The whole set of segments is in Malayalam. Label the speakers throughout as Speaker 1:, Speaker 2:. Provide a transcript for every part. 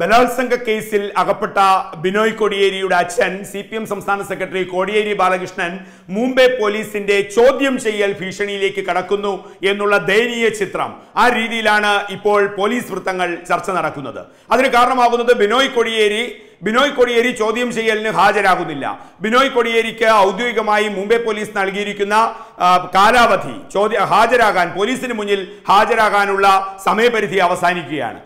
Speaker 1: ബലാത്സംഗ കേസിൽ അകപ്പെട്ട ബിനോയ് കോടിയേരിയുടെ അച്ഛൻ സി പി എം സംസ്ഥാന സെക്രട്ടറി കോടിയേരി ബാലകൃഷ്ണൻ മുംബൈ പോലീസിന്റെ ചോദ്യം ചെയ്യൽ ഭീഷണിയിലേക്ക് കടക്കുന്നു എന്നുള്ള ദയനീയ ചിത്രം ആ രീതിയിലാണ് ഇപ്പോൾ പോലീസ് വൃത്തങ്ങൾ ചർച്ച നടക്കുന്നത് അതിന് കാരണമാകുന്നത് ബിനോയ് കോടിയേരി ബിനോയ് കൊടിയേരി ചോദ്യം ചെയ്യലിന് ഹാജരാകുന്നില്ല ബിനോയ് കൊടിയേരിക്ക് ഔദ്യോഗികമായി മുംബൈ പോലീസ് നൽകിയിരിക്കുന്ന കാലാവധി ചോദ്യ ഹാജരാകാൻ പോലീസിന് മുന്നിൽ ഹാജരാകാനുള്ള സമയപരിധി അവസാനിക്കുകയാണ്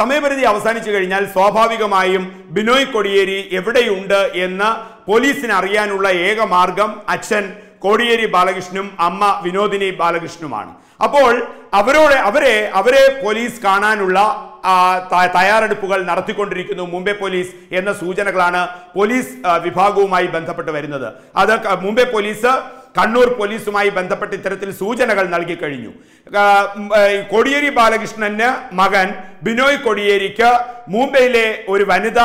Speaker 1: സമയപരിധി അവസാനിച്ചു കഴിഞ്ഞാൽ സ്വാഭാവികമായും ബിനോയ് കൊടിയേരി എവിടെയുണ്ട് എന്ന് പോലീസിന് അറിയാനുള്ള ഏക മാർഗം അച്ഛൻ കോടിയേരി ബാലകൃഷ്ണനും അമ്മ വിനോദിനി ബാലകൃഷ്ണനുമാണ് അപ്പോൾ അവരോട് അവരെ അവരെ പോലീസ് കാണാനുള്ള തയ്യാറെടുപ്പുകൾ നടത്തിക്കൊണ്ടിരിക്കുന്നു മുംബൈ പോലീസ് എന്ന സൂചനകളാണ് പോലീസ് വിഭാഗവുമായി ബന്ധപ്പെട്ട് വരുന്നത് അത് മുംബൈ പോലീസ് കണ്ണൂർ പോലീസുമായി ബന്ധപ്പെട്ട് ഇത്തരത്തിൽ സൂചനകൾ നൽകി കഴിഞ്ഞു കോടിയേരി ബാലകൃഷ്ണന് മകൻ ബിനോയ് കോടിയേരിക്ക് മുംബൈയിലെ ഒരു വനിത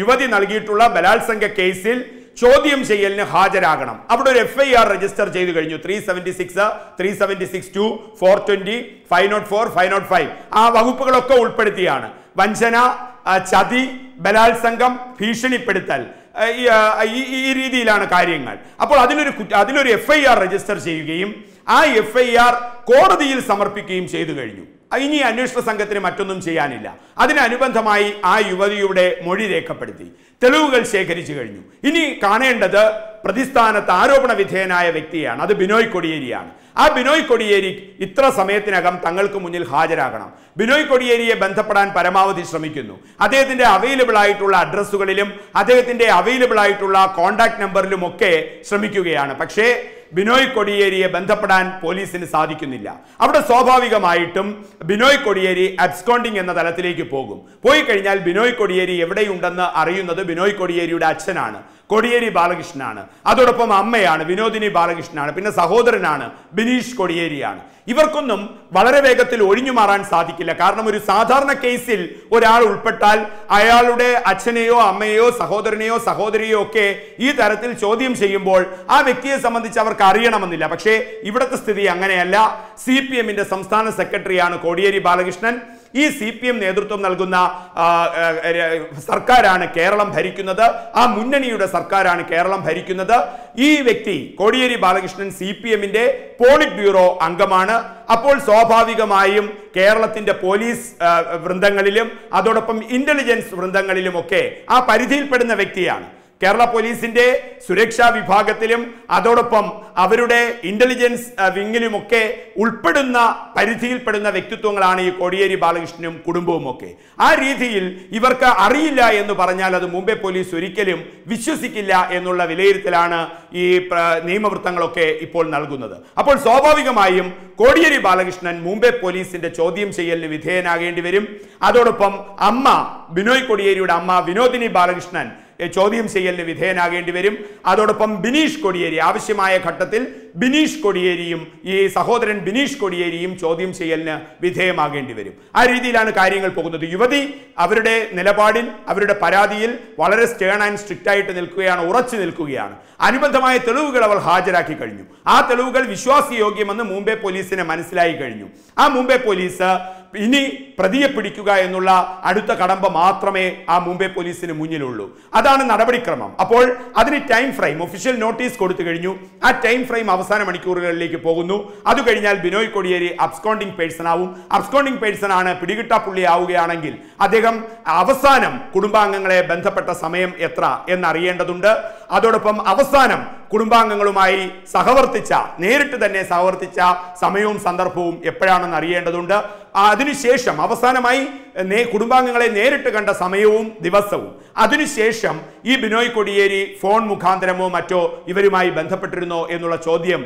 Speaker 1: യുവതി നൽകിയിട്ടുള്ള ബലാത്സംഗ കേസിൽ ചോദ്യം ചെയ്യലിന് ഹാജരാകണം അവിടെ ഒരു എഫ് ഐ ആർ രജിസ്റ്റർ ചെയ്തു കഴിഞ്ഞു three seventy six three seventy six two four twenty five nought four five nought five ആ വകുപ്പുകളൊക്കെ ഉൾപ്പെടുത്തിയാണ് വഞ്ചന ചതി ബലാത്സംഗം ഭീഷണിപ്പെടുത്തൽ ഈ രീതിയിലാണ് കാര്യങ്ങൾ അപ്പോൾ അതിലൊരു അതിലൊരു എഫ് ഐ ആർ രജിസ്റ്റർ ചെയ്യുകയും ആ എഫ് ഐ ആർ കോടതിയിൽ സമർപ്പിക്കുകയും ചെയ്തു കഴിഞ്ഞു ഇനി അന്വേഷണ സംഘത്തിന് മറ്റൊന്നും ചെയ്യാനില്ല അതിനനുബന്ധമായി ആ യുവതിയുടെ മൊഴി രേഖപ്പെടുത്തി തെളിവുകൾ ശേഖരിച്ചു കഴിഞ്ഞു ഇനി കാണേണ്ടത് പ്രതിസ്ഥാനത്ത് ആരോപണ വിധേയനായ വ്യക്തിയാണ് അത് ബിനോയ് കൊടിയേരിയാണ് ആ ബിനോയ് കൊടിയേരി ഇത്ര സമയത്തിനകം തങ്ങൾക്ക് മുന്നിൽ ഹാജരാകണം ബിനോയ് കൊടിയേരിയെ ബന്ധപ്പെടാൻ പരമാവധി ശ്രമിക്കുന്നു അദ്ദേഹത്തിന്റെ അവൈലബിൾ ആയിട്ടുള്ള അഡ്രസ്സുകളിലും അദ്ദേഹത്തിന്റെ അവൈലബിൾ ആയിട്ടുള്ള കോണ്ടാക്ട് നമ്പറിലും ഒക്കെ ശ്രമിക്കുകയാണ് പക്ഷേ ബിനോയ് കൊടിയേരിയെ ബന്ധപ്പെടാൻ പോലീസിന് സാധിക്കുന്നില്ല അവിടെ സ്വാഭാവികമായിട്ടും ബിനോയ് കൊടിയേരി അബ്സ്കോണ്ടിങ് എന്ന തലത്തിലേക്ക് പോകും പോയി കഴിഞ്ഞാൽ ബിനോയ് കൊടിയേരി എവിടെയുണ്ടെന്ന് അറിയുന്നത് ബിനോയ് കൊടിയേരിയുടെ അച്ഛനാണ് കൊടിയേരി ബാലകൃഷ്ണനാണ് അതോടൊപ്പം അമ്മയാണ് വിനോദിനി ബാലകൃഷ്ണനാണ് പിന്നെ സഹോദരനാണ് ബിനീഷ് കൊടിയേരിയാണ് ഇവർക്കൊന്നും വളരെ വേഗത്തിൽ ഒഴിഞ്ഞു മാറാൻ സാധിക്കില്ല കാരണം ഒരു സാധാരണ കേസിൽ ഒരാൾ ഉൾപ്പെട്ടാൽ അയാളുടെ അച്ഛനെയോ അമ്മയെയോ സഹോദരനെയോ സഹോദരിയോ ഒക്കെ ഈ തരത്തിൽ ചോദ്യം ചെയ്യുമ്പോൾ ആ വ്യക്തിയെ സംബന്ധിച്ച് അവർ അവർക്ക് അറിയണമെന്നില്ല പക്ഷേ ഇവിടുത്തെ സ്ഥിതി അങ്ങനെയല്ല സി പി എമ്മിന്റെ സംസ്ഥാന സെക്രട്ടറിയാണ് കോടിയേരി ബാലകൃഷ്ണൻ ഈ സി പി എം നേതൃത്വം നൽകുന്ന സർക്കാരാണ് കേരളം ഭരിക്കുന്നത് ആ മുന്നണിയുടെ സർക്കാരാണ് കേരളം ഭരിക്കുന്നത് ഈ വ്യക്തി കോടിയേരി ബാലകൃഷ്ണൻ സി പി എമ്മിന്റെ പോളിറ്റ് ബ്യൂറോ അംഗമാണ് അപ്പോൾ സ്വാഭാവികമായും കേരളത്തിന്റെ പോലീസ് വൃന്ദങ്ങളിലും അതോടൊപ്പം ഇന്റലിജൻസ് വൃന്ദങ്ങളിലുമൊക്കെ ആ പരിധിയിൽപ്പെടുന്ന വ്യക്തിയാണ് കേരള പോലീസിന്റെ സുരക്ഷാ വിഭാഗത്തിലും അതോടൊപ്പം അവരുടെ ഇന്റലിജൻസ് വിങ്ങിലുമൊക്കെ ഉൾപ്പെടുന്ന പരിധിയിൽപ്പെടുന്ന വ്യക്തിത്വങ്ങളാണ് ഈ കോടിയേരി ബാലകൃഷ്ണനും കുടുംബവും ഒക്കെ ആ രീതിയിൽ ഇവർക്ക് അറിയില്ല എന്ന് പറഞ്ഞാൽ അത് മുംബൈ പോലീസ് ഒരിക്കലും വിശ്വസിക്കില്ല എന്നുള്ള വിലയിരുത്തലാണ് ഈ നിയമവൃത്തങ്ങളൊക്കെ ഇപ്പോൾ നൽകുന്നത് അപ്പോൾ സ്വാഭാവികമായും കോടിയേരി ബാലകൃഷ്ണൻ മുംബൈ പോലീസിന്റെ ചോദ്യം ചെയ്യലിന് വിധേയനാകേണ്ടി വരും അതോടൊപ്പം അമ്മ ബിനോയ് കോടിയേരിയുടെ അമ്മ വിനോദിനി ബാലകൃഷ്ണൻ ചോദ്യം ചെയ്യലിന് വിധേയനാകേണ്ടി വരും അതോടൊപ്പം ബിനീഷ് കോടിയേരി ആവശ്യമായ ഘട്ടത്തിൽ ബിനീഷ് കൊടിയേരിയും ഈ സഹോദരൻ ബിനീഷ് കൊടിയേരിയും ചോദ്യം ചെയ്യലിന് വിധേയമാകേണ്ടി വരും ആ രീതിയിലാണ് കാര്യങ്ങൾ പോകുന്നത് യുവതി അവരുടെ നിലപാടിൽ അവരുടെ പരാതിയിൽ വളരെ സ്റ്റേൺ ആൻഡ് സ്ട്രിക്റ്റ് ആയിട്ട് നിൽക്കുകയാണ് ഉറച്ചു നിൽക്കുകയാണ് അനുബന്ധമായ തെളിവുകൾ അവൾ ഹാജരാക്കി കഴിഞ്ഞു ആ തെളിവുകൾ വിശ്വാസയോഗ്യമെന്ന് മുംബൈ പോലീസിനെ മനസ്സിലായി കഴിഞ്ഞു ആ മുംബൈ പോലീസ് ഇനി പ്രതിയെ പിടിക്കുക എന്നുള്ള അടുത്ത കടമ്പ മാത്രമേ ആ മുംബൈ പോലീസിന് മുന്നിലുള്ളൂ അതാണ് നടപടിക്രമം അപ്പോൾ അതിന് ടൈം ഫ്രെയിം ഒഫീഷ്യൽ നോട്ടീസ് കൊടുത്തു കഴിഞ്ഞു ആ ടൈം ഫ്രെയിം അവസാന മണിക്കൂറുകളിലേക്ക് പോകുന്നു അത് കഴിഞ്ഞാൽ ബിനോയ് കൊടിയേരി അബ്സ്കോണ്ടിങ് പേഴ്സൺ ആവും അബ്സ്കോണ്ടിങ് പേഴ്സൺ ആണ് പിടികിട്ട പുള്ളി ആവുകയാണെങ്കിൽ അദ്ദേഹം അവസാനം കുടുംബാംഗങ്ങളെ ബന്ധപ്പെട്ട സമയം എത്ര എന്നറിയേണ്ടതുണ്ട് അതോടൊപ്പം അവസാനം കുടുംബാംഗങ്ങളുമായി സഹവർത്തിച്ച നേരിട്ട് തന്നെ സഹവർത്തിച്ച സമയവും സന്ദർഭവും എപ്പോഴാണെന്ന് അറിയേണ്ടതുണ്ട് അതിനുശേഷം അവസാനമായി നേ കുടുംബാംഗങ്ങളെ നേരിട്ട് കണ്ട സമയവും ദിവസവും അതിനുശേഷം ഈ ബിനോയ് കൊടിയേരി ഫോൺ മുഖാന്തരമോ മറ്റോ ഇവരുമായി ബന്ധപ്പെട്ടിരുന്നോ എന്നുള്ള ചോദ്യം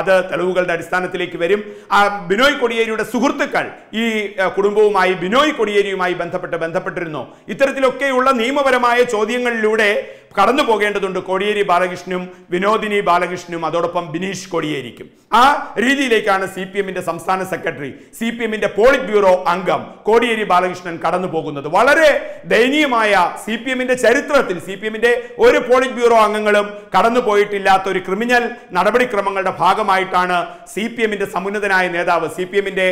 Speaker 1: അത് തെളിവുകളുടെ അടിസ്ഥാനത്തിലേക്ക് വരും ആ ബിനോയ് കൊടിയേരിയുടെ സുഹൃത്തുക്കൾ ഈ കുടുംബവുമായി ബിനോയ് കൊടിയേരിയുമായി ബന്ധപ്പെട്ട് ബന്ധപ്പെട്ടിരുന്നോ ഇത്തരത്തിലൊക്കെയുള്ള നിയമപരമായ ചോദ്യങ്ങളിലൂടെ കടന്നു പോകേണ്ടതുണ്ട് കോടിയേരി ബാലകൃഷ്ണനും വിനോദിനി ബാലകൃഷ്ണനും അതോടൊപ്പം ബിനീഷ് കോടിയേരിക്കും ആ രീതിയിലേക്കാണ് സി പി എമ്മിന്റെ സംസ്ഥാന സെക്രട്ടറി സി പി എമ്മിന്റെ പോളിറ്റ് ബ്യൂറോ അംഗം കോടിയേരി ബാലകൃഷ്ണൻ രാധാകൃഷ്ണൻ കടന്നു പോകുന്നത് വളരെ ദയനീയമായ സി പി എമ്മിന്റെ ചരിത്രത്തിൽ സി പി എമ്മിന്റെ ഒരു പോളിറ്റ് ബ്യൂറോ അംഗങ്ങളും കടന്നു പോയിട്ടില്ലാത്ത ഒരു ക്രിമിനൽ നടപടിക്രമങ്ങളുടെ ഭാഗമായിട്ടാണ് സി പി എമ്മിന്റെ സമുന്നതനായ നേതാവ് സി പി എമ്മിന്റെ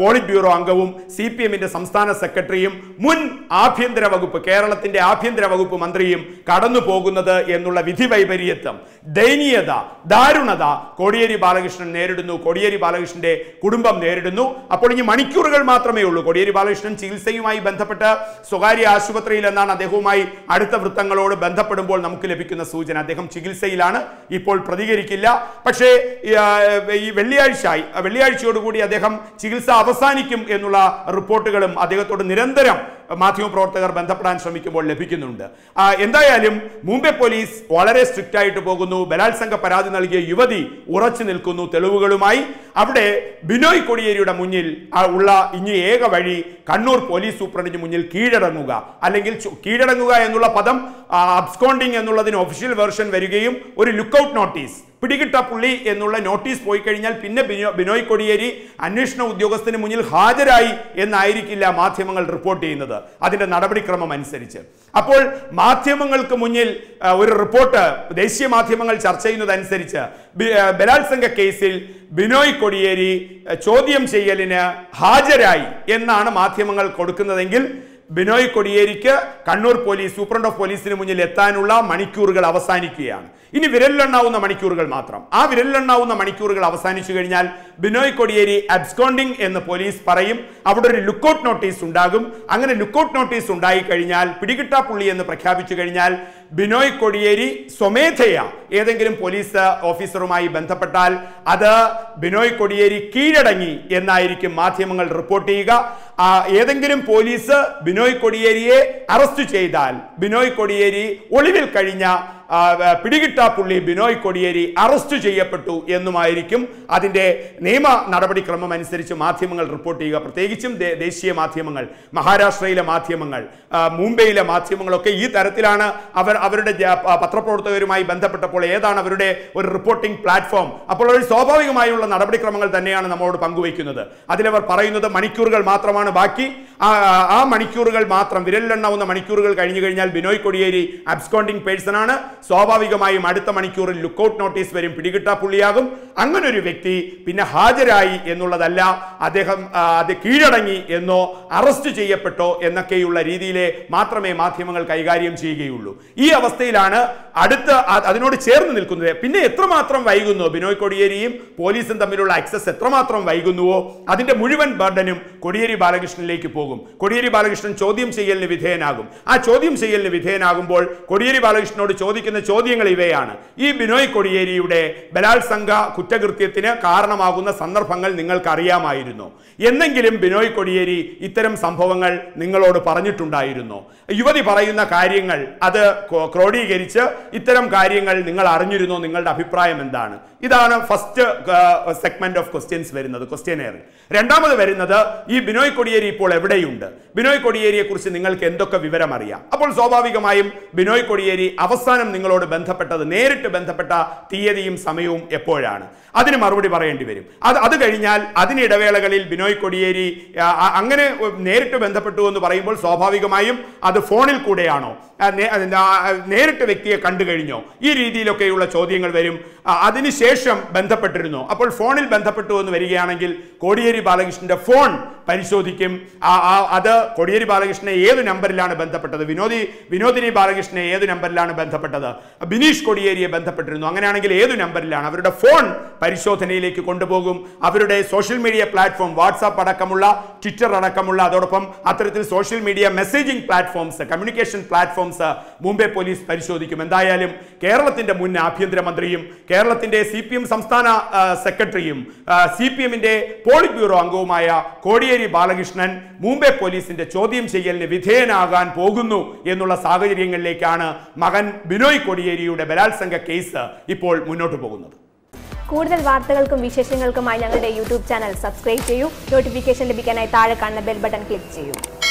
Speaker 1: പോളിറ്റ് ബ്യൂറോ അംഗവും സി പി എമ്മിന്റെ സംസ്ഥാന സെക്രട്ടറിയും മുൻ ആഭ്യന്തര വകുപ്പ് കേരളത്തിന്റെ ആഭ്യന്തര വകുപ്പ് മന്ത്രിയും കടന്നു പോകുന്നത് എന്നുള്ള വിധി വൈപര്യത്വം ദയനീയത ദാരുണത കോടിയേരി ബാലകൃഷ്ണൻ നേരിടുന്നു കോടിയേരി ബാലകൃഷ്ണന്റെ കുടുംബം നേരിടുന്നു അപ്പോൾ ഇനി മണിക്കൂറുകൾ മാത്രമേ ഉള്ളൂ കോടിയേരി ബാലകൃഷ്ണൻ ചികിത്സയുമായി ബന്ധപ്പെട്ട് സ്വകാര്യ ആശുപത്രിയിൽ എന്നാണ് അദ്ദേഹവുമായി അടുത്ത വൃത്തങ്ങളോട് ബന്ധപ്പെടുമ്പോൾ നമുക്ക് ലഭിക്കുന്ന സൂചന അദ്ദേഹം ചികിത്സയിലാണ് ഇപ്പോൾ പ്രതികരിക്കില്ല പക്ഷേ ഈ വെള്ളിയാഴ്ച വെള്ളിയാഴ്ചയോടുകൂടി അദ്ദേഹം ചികിത്സ അവസാനിക്കും എന്നുള്ള റിപ്പോർട്ടുകളും അദ്ദേഹത്തോട് നിരന്തരം പ്രവർത്തകർ ബന്ധപ്പെടാൻ ശ്രമിക്കുമ്പോൾ ലഭിക്കുന്നുണ്ട് എന്തായാലും മുംബൈ പോലീസ് വളരെ സ്ട്രിക്റ്റ് ആയിട്ട് പോകുന്നു ബലാത്സംഗ പരാതി നൽകിയ യുവതി ഉറച്ചു നിൽക്കുന്നു തെളിവുകളുമായി അവിടെ ബിനോയ് കൊടിയേരിയുടെ മുന്നിൽ ഉള്ള ഇനി ഏക വഴി കണ്ണൂർ പോലീസ് സൂപ്രണ്ടിന് മുന്നിൽ കീഴടങ്ങുക അല്ലെങ്കിൽ കീഴടങ്ങുക എന്നുള്ള പദം അബ്സ്കോണ്ടിങ് എന്നുള്ളതിന് ഒഫീഷ്യൽ വെർഷൻ വരികയും ഒരു ലുക്കൌട്ട് നോട്ടീസ് പിടികിട്ട പുള്ളി എന്നുള്ള നോട്ടീസ് പോയി കഴിഞ്ഞാൽ പിന്നെ ബിനോ ബിനോയ് കൊടിയേരി അന്വേഷണ ഉദ്യോഗസ്ഥന് മുന്നിൽ ഹാജരായി എന്നായിരിക്കില്ല മാധ്യമങ്ങൾ റിപ്പോർട്ട് ചെയ്യുന്നത് അതിൻ്റെ നടപടിക്രമം അനുസരിച്ച് അപ്പോൾ മാധ്യമങ്ങൾക്ക് മുന്നിൽ ഒരു റിപ്പോർട്ട് ദേശീയ മാധ്യമങ്ങൾ ചർച്ച ചെയ്യുന്നതനുസരിച്ച് ബലാത്സംഗ കേസിൽ ബിനോയ് കൊടിയേരി ചോദ്യം ചെയ്യലിന് ഹാജരായി എന്നാണ് മാധ്യമങ്ങൾ കൊടുക്കുന്നതെങ്കിൽ ബിനോയ് കൊടിയേരിക്ക് കണ്ണൂർ പോലീസ് സൂപ്രണ്ട് ഓഫ് പോലീസിന് മുന്നിൽ എത്താനുള്ള മണിക്കൂറുകൾ അവസാനിക്കുകയാണ് ഇനി വിരലിലെണ്ണാവുന്ന മണിക്കൂറുകൾ മാത്രം ആ വിരലിലെണ്ണാവുന്ന മണിക്കൂറുകൾ അവസാനിച്ചു കഴിഞ്ഞാൽ ബിനോയ് കൊടിയേരി അബ്സ്കോണ്ടിങ് എന്ന് പോലീസ് പറയും അവിടെ ഒരു ലുക്കൌട്ട് നോട്ടീസ് ഉണ്ടാകും അങ്ങനെ ലുക്കൌട്ട് നോട്ടീസ് ഉണ്ടായി കഴിഞ്ഞാൽ പിടികിട്ടാ പുള്ളി എന്ന് പ്രഖ്യാപിച്ചു കഴിഞ്ഞാൽ ബിനോയ് കൊടിയേരി സ്വമേധയ ഏതെങ്കിലും പോലീസ് ഓഫീസറുമായി ബന്ധപ്പെട്ടാൽ അത് ബിനോയ് കൊടിയേരി കീഴടങ്ങി എന്നായിരിക്കും മാധ്യമങ്ങൾ റിപ്പോർട്ട് ചെയ്യുക ഏതെങ്കിലും പോലീസ് ബിനോയ് കോടിയേരിയെ അറസ്റ്റ് ചെയ്താൽ ബിനോയ് കൊടിയേരി ഒളിവിൽ കഴിഞ്ഞ പിടികിട്ടാപ്പുള്ളി ബിനോയ് കൊടിയേരി അറസ്റ്റ് ചെയ്യപ്പെട്ടു എന്നുമായിരിക്കും അതിൻ്റെ നിയമ നടപടിക്രമം അനുസരിച്ച് മാധ്യമങ്ങൾ റിപ്പോർട്ട് ചെയ്യുക പ്രത്യേകിച്ചും ദേശീയ മാധ്യമങ്ങൾ മഹാരാഷ്ട്രയിലെ മാധ്യമങ്ങൾ മുംബൈയിലെ മാധ്യമങ്ങളൊക്കെ ഈ തരത്തിലാണ് അവർ അവരുടെ പത്രപ്രവർത്തകരുമായി ബന്ധപ്പെട്ടപ്പോൾ ഏതാണ് അവരുടെ ഒരു റിപ്പോർട്ടിംഗ് പ്ലാറ്റ്ഫോം അപ്പോൾ ഒരു സ്വാഭാവികമായുള്ള നടപടിക്രമങ്ങൾ തന്നെയാണ് നമ്മളോട് പങ്കുവയ്ക്കുന്നത് അതിലവർ പറയുന്നത് മണിക്കൂറുകൾ മാത്രമാണ് ബാക്കി ആ മണിക്കൂറുകൾ മാത്രം വിരലിലെണ്ണാവുന്ന മണിക്കൂറുകൾ കഴിഞ്ഞു കഴിഞ്ഞാൽ ബിനോയ് കൊടിയേരി അബ്സ്കോണ്ടിങ് പേഴ്സൺ ആണ് സ്വാഭാവികമായും അടുത്ത മണിക്കൂറിൽ ലുക്കൌട്ട് നോട്ടീസ് വരും പിടികിട്ടാ പുള്ളിയാകും അങ്ങനെ ഒരു വ്യക്തി പിന്നെ ഹാജരായി എന്നുള്ളതല്ല അദ്ദേഹം അത് കീഴടങ്ങി എന്നോ അറസ്റ്റ് ചെയ്യപ്പെട്ടോ എന്നൊക്കെയുള്ള രീതിയിലെ മാത്രമേ മാധ്യമങ്ങൾ കൈകാര്യം ചെയ്യുകയുള്ളൂ ഈ അവസ്ഥയിലാണ് അടുത്ത അതിനോട് ചേർന്ന് നിൽക്കുന്നത് പിന്നെ എത്രമാത്രം വൈകുന്നു ബിനോയ് കോടിയേരിയും പോലീസും തമ്മിലുള്ള ആക്സസ് എത്രമാത്രം വൈകുന്നുവോ അതിന്റെ മുഴുവൻ ബർഡനും കൊടിയേരി ബാലകൃഷ്ണനിലേക്ക് പോകും കൊടിയേരി ബാലകൃഷ്ണൻ ചോദ്യം ചെയ്യലിന് വിധേയനാകും ആ ചോദ്യം ചെയ്യലിന് വിധേയനാകുമ്പോൾ കൊടിയേരി ബാലകൃഷ്ണനോട് ചോദിക്കുന്ന ചോദിക്കുന്ന ചോദ്യങ്ങൾ ഇവയാണ് ഈ ബിനോയ് കൊടിയേരിയുടെ ബലാത്സംഗ കുറ്റകൃത്യത്തിന് കാരണമാകുന്ന സന്ദർഭങ്ങൾ നിങ്ങൾക്ക് എന്നെങ്കിലും ബിനോയ് കൊടിയേരി ഇത്തരം സംഭവങ്ങൾ നിങ്ങളോട് പറഞ്ഞിട്ടുണ്ടായിരുന്നു യുവതി പറയുന്ന കാര്യങ്ങൾ അത് ക്രോഡീകരിച്ച് ഇത്തരം കാര്യങ്ങൾ നിങ്ങൾ അറിഞ്ഞിരുന്നോ നിങ്ങളുടെ അഭിപ്രായം എന്താണ് ഇതാണ് ഫസ്റ്റ് സെഗ്മെന്റ് ഓഫ് ക്വസ്റ്റ്യൻസ് വരുന്നത് ക്വസ്റ്റ്യനെയർ രണ്ടാമത് വരുന്നത് ഈ ബിനോയ് കൊടിയേരി ഇപ്പോൾ എവിടെയുണ്ട് ബിനോയ് കൊടിയേരിയെ കുറിച്ച് നിങ്ങൾക്ക് എന്തൊക്കെ വിവരം അറിയാം അപ്പോൾ സ്വാഭാവികമായും ബിനോയ് കൊടിയേരി അവസാനം നിങ്ങളോട് ബന്ധപ്പെട്ടത് നേരിട്ട് ബന്ധപ്പെട്ട തീയതിയും സമയവും എപ്പോഴാണ് അതിന് മറുപടി പറയേണ്ടി വരും അത് അത് കഴിഞ്ഞാൽ അതിനിടവേളകളിൽ ബിനോയ് കൊടിയേരി അങ്ങനെ നേരിട്ട് ബന്ധപ്പെട്ടു എന്ന് പറയുമ്പോൾ സ്വാഭാവികമായും അത് ഫോണിൽ കൂടെയാണോ നേരിട്ട് വ്യക്തിയെ കണ്ടു കഴിഞ്ഞോ ഈ രീതിയിലൊക്കെയുള്ള ചോദ്യങ്ങൾ വരും അതിനുശേഷം ബന്ധപ്പെട്ടിരുന്നു അപ്പോൾ ഫോണിൽ ബന്ധപ്പെട്ടു എന്ന് വരികയാണെങ്കിൽ കോടിയേരി ബാലകൃഷ്ണന്റെ ഫോൺ പരിശോധിക്കും അത് കോടിയേരി ബാലകൃഷ്ണനെ ഏത് നമ്പറിലാണ് ബന്ധപ്പെട്ടത് വിനോദി വിനോദിനി ബാലകൃഷ്ണനെ ഏത് നമ്പറിലാണ് ബന്ധപ്പെട്ടത് വന്നത് ബിനീഷ് കൊടിയേരിയെ ബന്ധപ്പെട്ടിരുന്നു അങ്ങനെയാണെങ്കിൽ ഏതു നമ്പറിലാണ് അവരുടെ ഫോൺ പരിശോധനയിലേക്ക് കൊണ്ടുപോകും അവരുടെ സോഷ്യൽ മീഡിയ പ്ലാറ്റ്ഫോം വാട്സാപ്പ് അടക്കമുള്ള ട്വിറ്റർ അടക്കമുള്ള അതോടൊപ്പം അത്തരത്തിൽ social media messaging platforms communication platforms Mumbai police പരിശോധിക്കും എന്തായാലും കേരളത്തിന്റെ മുൻ ആഭ്യന്തരമന്ത്രിയും കേരളത്തിന്റെ സി പി എം സംസ്ഥാന സെക്രട്ടറിയും സി പി എമ്മിന്റെ പോളിറ്റ് ബ്യൂറോ അംഗവുമായ കോടിയേരി ബാലകൃഷ്ണൻ മുംബൈ പോലീസിന്റെ ചോദ്യം ചെയ്യലിന് വിധേയനാകാൻ പോകുന്നു എന്നുള്ള സാഹചര്യങ്ങളിലേക്കാണ് മകൻ ബിനോയ് ഉദയ് കോടിയേരിയുടെ ബലാത്സംഗ കേസ് ഇപ്പോൾ മുന്നോട്ട് പോകുന്നത് കൂടുതൽ വാർത്തകൾക്കും വിശേഷങ്ങൾക്കുമായി ഞങ്ങളുടെ യൂട്യൂബ് ചാനൽ സബ്സ്ക്രൈബ് ചെയ്യൂ നോട്ടിഫിക്കേഷൻ ലഭിക്കാനായി താഴെ കാണുന്ന ബെൽ ബട്ടൺ ക്ലിക്ക് ചെയ്യൂ